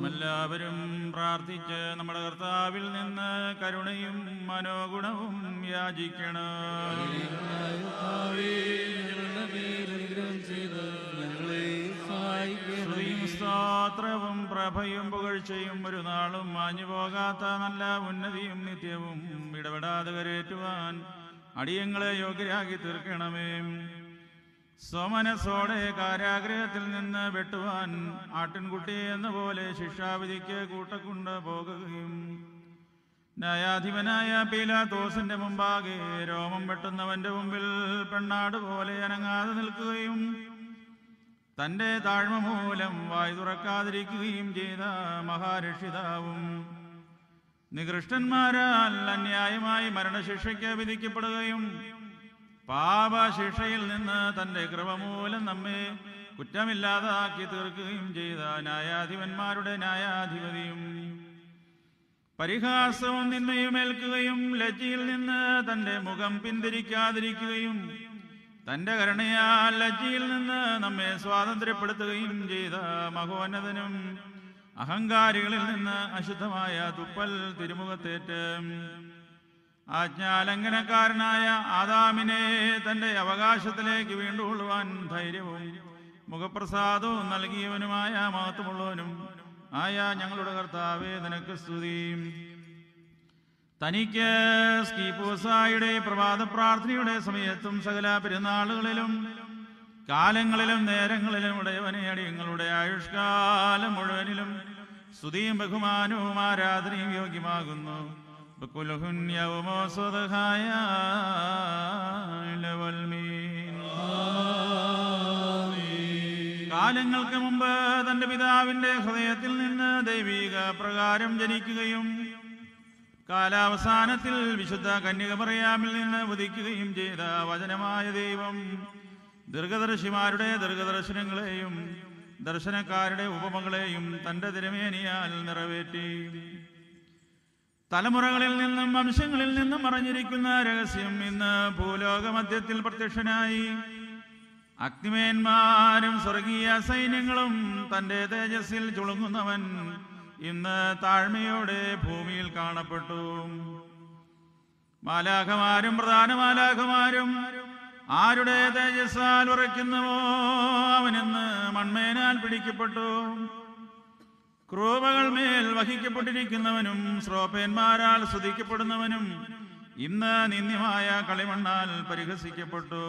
നാം എല്ലാവരും പ്രാർത്ഥിച്ച് നമ്മുടെ കർത്താവിൽ നിന്ന് കരുണയും മനോഗുണവും യാചിക്കണം. സ്തോത്രവും പ്രഭയും പുകഴ്ചയും ഒരു നാളും മാഞ്ഞു പോകാത്ത നല്ല ഉന്നതിയും നിത്യവും ഇടപെടാതെ കരേറ്റുവാൻ അടിയങ്ങളെ യോഗ്യരാക്കി തീർക്കണമേ. സോമനസോടെ കാരാഗ്രഹത്തിൽ നിന്ന് വെട്ടുവാൻ ആട്ടിൻകുട്ടി എന്ന പോലെ ശിക്ഷാവിധിക്ക് കൂട്ടക്കൊണ്ട് പോകുകയും ന്യായാധിപനായ പീലാത്തോസിന്റെ മുമ്പാകെ രോമം വെട്ടുന്നവന്റെ മുമ്പിൽ പെണ്ണാട് പോലെ അനങ്ങാതെ നിൽക്കുകയും തന്റെ താഴ്മ മൂലം വായു തുറക്കാതിരിക്കുകയും ചെയ്ത മഹാരക്ഷിതാവും നികൃഷ്ടന്മാരാൽ അന്യായമായി മരണശിക്ഷയ്ക്ക് വിധിക്കപ്പെടുകയും പാപശിക്ഷയിൽ നിന്ന് തന്റെ കൃപ മൂലം നമ്മെ കുറ്റമില്ലാതാക്കി തീർക്കുകയും ചെയ്ത ന്യായാധിപന്മാരുടെ ന്യായാധിപതിയും പരിഹാസവും നിന്നയും ഏൽക്കുകയും ലജ്ജയിൽ നിന്ന് തന്റെ മുഖം പിന്തിരിക്കാതിരിക്കുകയും തന്റെ കരുണയാൽ ലജ്ജയിൽ നിന്ന് നമ്മെ സ്വാതന്ത്ര്യപ്പെടുത്തുകയും ചെയ്ത മഹോന്നതനും അഹങ്കാരികളിൽ നിന്ന് അശുദ്ധമായ തുപ്പൽ തിരുമുഖത്തേറ്റ് ആജ്ഞാലംഘനക്കാരനായ ആദാമിനെ തന്റെ അവകാശത്തിലേക്ക് വീണ്ടുകൊള്ളുവാൻ ധൈര്യവും മുഖപ്രസാദവും നൽകിയവനുമായ മഹത്വമുള്ളവനും ആയ ഞങ്ങളുടെ കർത്താവേ നിനക്ക് സ്തുതി. തനിക്ക് സ്കീപ്പോസായുടെ പ്രഭാത പ്രാർത്ഥനയുടെ സമയത്തും സകല പെരുന്നാളുകളിലും കാലങ്ങളിലും നേരങ്ങളിലും ഉടയവനെ അടിയങ്ങളുടെ ആയുഷ്കാലം മുഴുവനിലും സ്തുതിയും ബഹുമാനവും ആരാധനയും യോഗ്യമാകുന്നു. കാലങ്ങൾക്ക് മുമ്പ് തന്റെ പിതാവിന്റെ ഹൃദയത്തിൽ നിന്ന് ദൈവിക പ്രകാരം ജനിക്കുകയും കാലാവസാനത്തിൽ വിശുദ്ധ കന്യക പറയാമിൽ നിന്ന് ഉദിക്കുകയും ചെയ്ത വചനമായ ദൈവം ദീർഘദർശിമാരുടെ ദീർഘദർശനങ്ങളെയും ദർശനക്കാരുടെ ഉപമകളെയും തന്റെ തിരമേനിയാൽ നിറവേറ്റി. തലമുറകളിൽ നിന്നും വംശങ്ങളിൽ നിന്നും അറിഞ്ഞിരിക്കുന്ന രഹസ്യം ഇന്ന് ഭൂലോകമധ്യത്തിൽ പ്രത്യക്ഷനായി. അഗ്നിമേന്മാരും സ്വർഗീയ സൈന്യങ്ങളും തന്റെ തേജസ്സിൽ ചുളുങ്ങുന്നവൻ ഇന്ന് താഴ്മയോടെ ഭൂമിയിൽ കാണപ്പെട്ടു. മാലാഖമാരും പ്രധാന മാലാഖമാരും ആരുടെ തേജസ്സാൽ ഉറയ്ക്കുന്നുവോ അവനെന്ന് മൺമേനാൽ പിടിക്കപ്പെട്ടു. ക്രൂപകൾ മേൽ വഹിക്കപ്പെട്ടിരിക്കുന്നവനും ശ്രോപേന്മാരാൽ സ്തുതിക്കപ്പെടുന്നവനും ഇന്ന് നിന്ദ്യമായ കളിമണ്ണാൽ പരിഹസിക്കപ്പെട്ടു.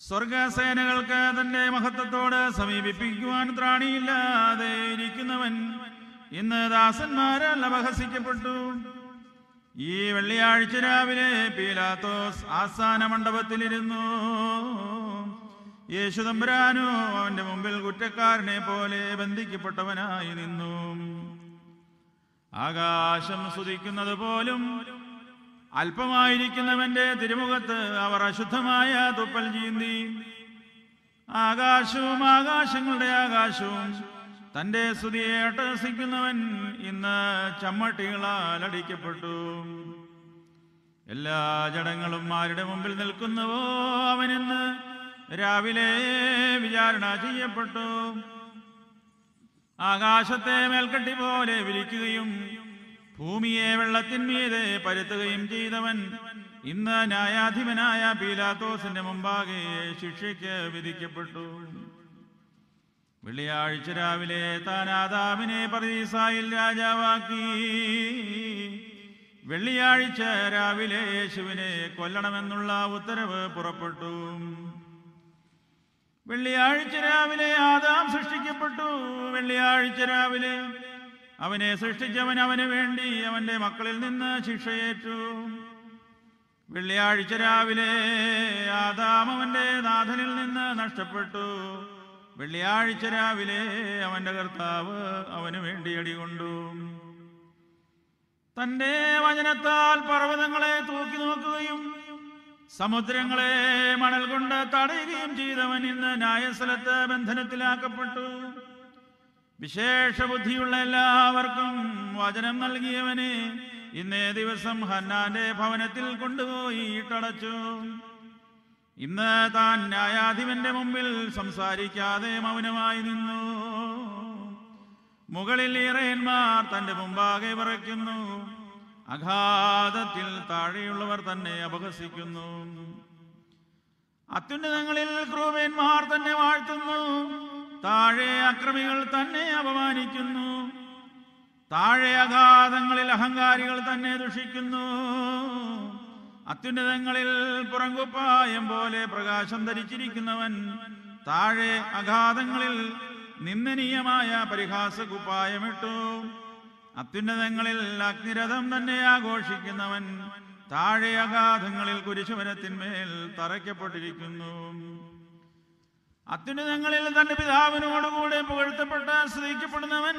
സ്വർഗസേനകൾക്ക് തന്റെ മഹത്വത്തോട് സമീപിപ്പിക്കുവാൻ ത്രാണിയില്ലാതെ ഇരിക്കുന്നവൻ ഇന്ന് ദാസന്മാരല്ല അപഹസിക്കപ്പെട്ടു. ഈ വെള്ളിയാഴ്ച രാവിലെ പീലാത്തോസ് ആസ്ഥാന മണ്ഡപത്തിലിരുന്നു യേശു തമ്പുരാനോ അവന്റെ മുമ്പിൽ കുറ്റക്കാരനെ പോലെ ബന്ധിക്കപ്പെട്ടവനായി നിന്നു. ആകാശം സ്തുതിക്കുന്നത് പോലും അല്പമായിരിക്കുന്നവന്റെ തിരുമുഖത്ത് അവർ അശുദ്ധമായ തുപ്പൽ ചീന്തി. ആകാശവും ആകാശങ്ങളുടെ ആകാശവും തന്റെ സ്തുതിയെ അട്ടഹസിക്കുന്നവൻ ഇന്ന് ചമ്മട്ടികളാൽ അടിക്കപ്പെട്ടു. എല്ലാ ജടങ്ങളും ആരുടെ മുമ്പിൽ നിൽക്കുന്നുവോ അവനിന്ന് രാവിലെ വിചാരണ ചെയ്യപ്പെട്ടു. ആകാശത്തെ മേൽക്കെട്ടി പോലെ വിരിക്കുകയും ഭൂമിയെ വെള്ളത്തിന്മീതെ പരുത്തുകയും ചെയ്തവൻ ഇന്ന് ന്യായാധിപനായ പീലാത്തോസിന്റെ മുമ്പാകെ ശിക്ഷയ്ക്ക് വിധിക്കപ്പെട്ടു. വെള്ളിയാഴ്ച രാവിലെ താൻ ആദാമിനെ പ്രതിസായി രാജാവാക്കി. വെള്ളിയാഴ്ച രാവിലെ യേശുവിനെ കൊല്ലണമെന്നുള്ള ഉത്തരവ് പുറപ്പെട്ടു. വെള്ളിയാഴ്ച രാവിലെ ആദാം സൃഷ്ടിക്കപ്പെട്ടു. വെള്ളിയാഴ്ച രാവിലെ അവനെ സൃഷ്ടിച്ചവൻ അവന് വേണ്ടി അവന്റെ മക്കളിൽ നിന്ന് ശിക്ഷയേറ്റു. വെള്ളിയാഴ്ച രാവിലെ ആദാം അവന്റെ നാഥനിൽ നിന്ന് നഷ്ടപ്പെട്ടു. വെള്ളിയാഴ്ച രാവിലെ അവന്റെ കർത്താവ് അവന് വേണ്ടി അടികൊണ്ടു. തന്റെ വചനത്താൽ പർവതങ്ങളെ തൂക്കി നോക്കുകയും സമുദ്രങ്ങളെ മണൽ കൊണ്ട് തടയുകയും ചെയ്തവൻ ഇന്ന് ന്യായസ്ഥലത്ത് ബന്ധനത്തിലാക്കപ്പെട്ടു. വിശേഷ ബുദ്ധിയുള്ള എല്ലാവർക്കും വചനം നൽകിയവനെ ഇന്നേ ദിവസം ഹന്നാന്റെ ഭവനത്തിൽ കൊണ്ടുപോയി ഇട്ടടച്ചു. ഇന്ന് താൻ ന്യായാധിപന്റെ മുമ്പിൽ സംസാരിക്കാതെ മൗനമായി നിന്നു. മുകളിൽ ഇറയന്മാർ തന്റെ മുമ്പാകെ വിറയ്ക്കുന്നു. അഗാധത്തിൽ താഴെയുള്ളവർ തന്നെ അപഹസിക്കുന്നു. അത്യുന്നതങ്ങളിൽ ക്രൂവേന്മാർ തന്നെ വാഴ്ത്തുന്നു. താഴെ അക്രമികൾ തന്നെ അപമാനിക്കുന്നു. താഴെ അഗാധങ്ങളിൽ അഹങ്കാരികൾ തന്നെ ദുഷിക്കുന്നു. അത്യുന്നതങ്ങളിൽ പുറങ്കുപ്പായം പോലെ പ്രകാശം ധരിച്ചിരിക്കുന്നവൻ താഴെ അഗാധങ്ങളിൽ നിന്ദനീയമായ പരിഹാസ കുപ്പായമിട്ടു. അത്യുന്നതങ്ങളിൽ അഗ്നിരഥം തന്നെ ആഘോഷിക്കുന്നവൻ താഴെ അഗാധങ്ങളിൽ കുരിശുമരത്തിന്മേൽ തറയ്ക്കപ്പെട്ടിരിക്കുന്നു. അത്യുന്നതങ്ങളിൽ തന്റെ പിതാവിനോടുകൂടെ പുകഴ്ത്തപ്പെട്ട സ്തുതിക്കപ്പെടുന്നവൻ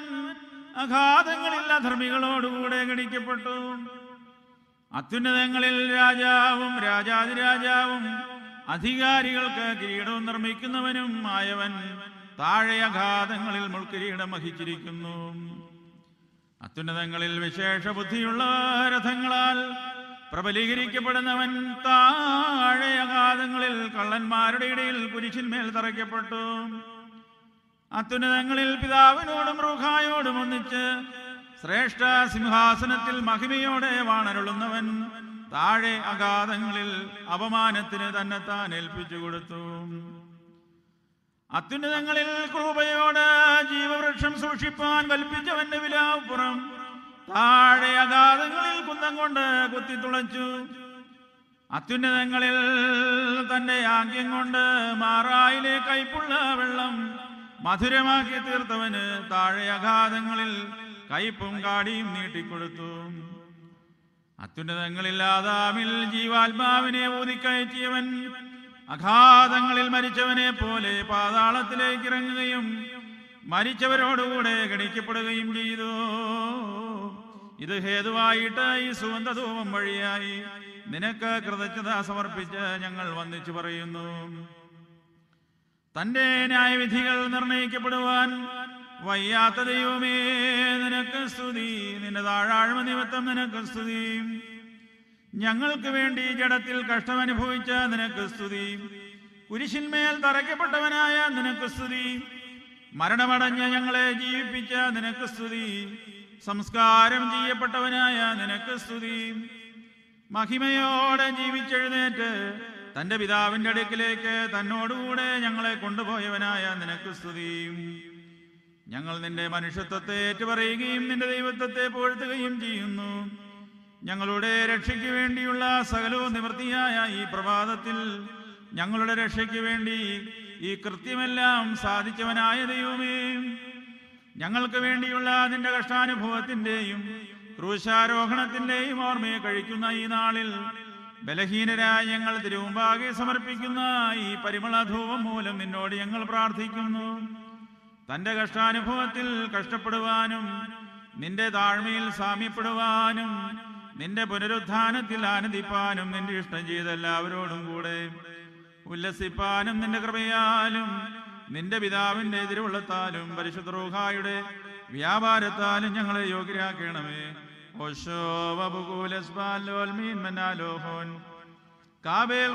അഗാധങ്ങളിൽ അധർമ്മികളോടുകൂടെ ഗണിക്കപ്പെട്ടു. അത്യുന്നതങ്ങളിൽ രാജാവും രാജാതിരാജാവും അധികാരികൾക്ക് കിരീടവും നിർമ്മിക്കുന്നവനും ആയവൻ താഴെ അഗാധങ്ങളിൽ മുൾക്കിരീടം വഹിച്ചിരിക്കുന്നു. അത്യുന്നതങ്ങളിൽ വിശേഷ ബുദ്ധിയുള്ള രഥങ്ങളാൽ പ്രബലീകരിക്കപ്പെടുന്നവൻ താഴെ അഗാധങ്ങളിൽ കള്ളന്മാരുടെ ഇടയിൽ കുരിശിന്മേൽ തറയ്ക്കപ്പെട്ടു. അത്യുന്നതങ്ങളിൽ പിതാവിനോടും റൂഹായോടും ഒന്നിച്ച് ശ്രേഷ്ഠ സിംഹാസനത്തിൽ മഹിമയോടെ വാണരുളുന്നവൻ താഴെ അഗാധങ്ങളിൽ അപമാനത്തിന് തന്നെത്താൻ ഏൽപ്പിച്ചു കൊടുത്തു. അത്യുന്നതങ്ങളിൽ കൃപയോട് ജീവവൃക്ഷം സൂക്ഷിപ്പാൻ കൽപ്പിച്ചവന്റെ വിലാപ്പുറം. താഴെ അഗാധങ്ങളിൽ കുന്തം കൊണ്ട് കുത്തിത്തുളച്ചു അത്യുന്നതങ്ങളിൽ തന്റെ ആംഗ്യം കൊണ്ട് മാറായിലെ കൈപ്പുള്ള വെള്ളം മധുരമാക്കി തീർത്തവന് താഴെ അഗാധങ്ങളിൽ കയ്പും കാടിയും നീട്ടിക്കൊടുത്തു. അത്യുന്നതങ്ങളിൽ ആദാമിൽ ജീവാത്മാവിനെ ഊതിക്കയറ്റിയവൻ അഗാധങ്ങളിൽ മരിച്ചവനെ പോലെ പാതാളത്തിലേക്ക് ഇറങ്ങുകയും മരിച്ചവരോടുകൂടെ ഗണിക്കപ്പെടുകയും ചെയ്തു. ഇത് ഹേതുവായിട്ട് ഈ സുഗന്ധധൂപം വഴിയായി നിനക്ക് കൃതജ്ഞത സമർപ്പിച്ച് ഞങ്ങൾ വന്നിച്ചു പറയുന്നു. തന്റെ ന്യായവിധികൾ നിർണയിക്കപ്പെടുവാൻ വയ്യാത്ത ദൈവമേ നിനക്ക് സ്തുതി. നിന്റെ താഴാഴ്മ നിമിത്തം നിനക്ക് സ്തുതി. ഞങ്ങൾക്ക് വേണ്ടി ജഡത്തിൽ കഷ്ടമനുഭവിച്ച നിനക്ക് സ്തുതി. കുരിശിന്മേൽ തറയ്ക്കപ്പെട്ടവനായ നിനക്ക് സ്തുതി. മരണമടഞ്ഞ ഞങ്ങളെ ജീവിപ്പിച്ച നിനക്ക് സ്തുതി. സംസ്കാരം ചെയ്യപ്പെട്ടവനായ നിനക്ക് സ്തുതി. മഹിമയോടെ ജീവിച്ചെഴുന്നേറ്റ് തന്റെ പിതാവിന്റെ അടുക്കിലേക്ക് തന്നോടുകൂടെ ഞങ്ങളെ കൊണ്ടുപോയവനായ നിനക്ക് സ്തുതി. ഞങ്ങൾ നിന്റെ മനുഷ്യത്വത്തെ ഏറ്റുപറയുകയും നിന്റെ ദൈവത്വത്തെ പുകഴ്ത്തുകയും ചെയ്യുന്നു. ഞങ്ങളുടെ രക്ഷയ്ക്ക് വേണ്ടിയുള്ള സകലവും നിവൃത്തിയായ ഈ പ്രഭാതത്തിൽ ഞങ്ങളുടെ രക്ഷയ്ക്ക് വേണ്ടി ഈ കൃത്യമെല്ലാം സാധിച്ചവനായ ദൈവമേ. ഞങ്ങൾക്ക് വേണ്ടിയുള്ള നിന്റെ കഷ്ടാനുഭവത്തിന്റെയും ക്രൂശാരോഹണത്തിന്റെയും ഓർമ്മയെ കഴിക്കുന്ന ഈ നാളിൽ ബലഹീനരായ ഞങ്ങൾ തിരുമുമ്പാകെ സമർപ്പിക്കുന്ന ഈ പരിമളധൂപം മൂലം നിന്നോട് ഞങ്ങൾ പ്രാർത്ഥിക്കുന്നു. തന്റെ കഷ്ടാനുഭവത്തിൽ കഷ്ടപ്പെടുവാനും നിന്റെ താഴ്മയിൽ സാമ്യപ്പെടുവാനും നിന്റെ പുനരുത്ഥാനത്തിൽ ആനന്ദിപ്പാനും നിന്റെ ഇഷ്ടം ചെയ്ത എല്ലാവരോടും കൂടെ ഉല്ലസിപ്പാനും നിന്റെ കൃപയാലും നിന്റെ പിതാവിന്റെ എതിരുള്ളത്താലും പരിശുദ്ധ റൂഹായുടെ വ്യാപാരത്താലും ഞങ്ങളെ യോഗ്യരാക്കണമേ. കാബേൽ